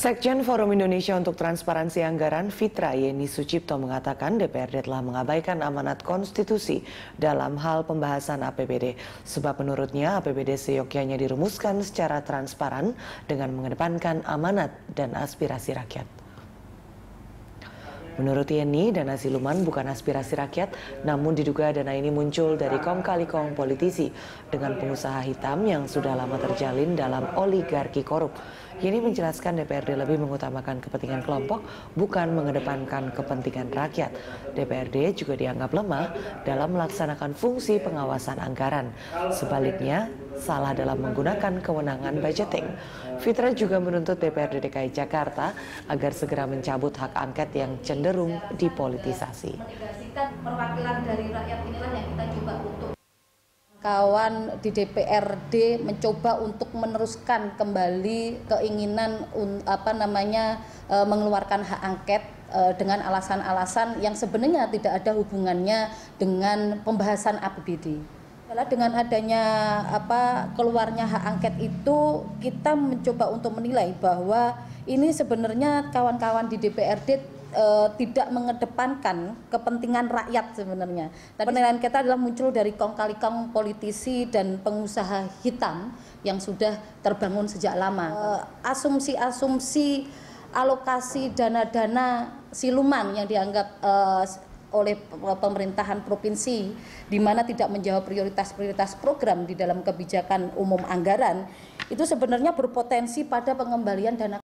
Sekjen Forum Indonesia untuk Transparansi Anggaran Fitra Yeni Sucipto mengatakan DPRD telah mengabaikan amanat konstitusi dalam hal pembahasan APBD. Sebab menurutnya APBD seyogyanya dirumuskan secara transparan dengan mengedepankan amanat dan aspirasi rakyat. Menurut Yeni, dana siluman bukan aspirasi rakyat, namun diduga dana ini muncul dari kong kali kong politisi dengan pengusaha hitam yang sudah lama terjalin dalam oligarki korup. Yeni menjelaskan DPRD lebih mengutamakan kepentingan kelompok, bukan mengedepankan kepentingan rakyat. DPRD juga dianggap lemah dalam melaksanakan fungsi pengawasan anggaran. Sebaliknya, salah dalam menggunakan kewenangan budgeting. Fitra juga menuntut DPRD DKI Jakarta agar segera mencabut hak angket yang cenderung dipolitisasi. perwakilan dari rakyat inilah yang kita coba untuk kawan di DPRD mencoba untuk meneruskan kembali keinginan apa namanya e, mengeluarkan hak angket e, dengan alasan-alasan yang sebenarnya tidak ada hubungannya dengan pembahasan APBD adalah dengan adanya apa keluarnya hak angket itu kita mencoba untuk menilai bahwa ini sebenarnya kawan-kawan di DPRD e, tidak mengedepankan kepentingan rakyat sebenarnya. Tapi penilaian kita adalah muncul dari kong kali kong politisi dan pengusaha hitam yang sudah terbangun sejak lama. Asumsi-asumsi alokasi dana-dana siluman yang dianggap e, oleh pemerintahan provinsi di mana tidak menjawab prioritas-prioritas program di dalam kebijakan umum anggaran itu sebenarnya berpotensi pada pengembalian dana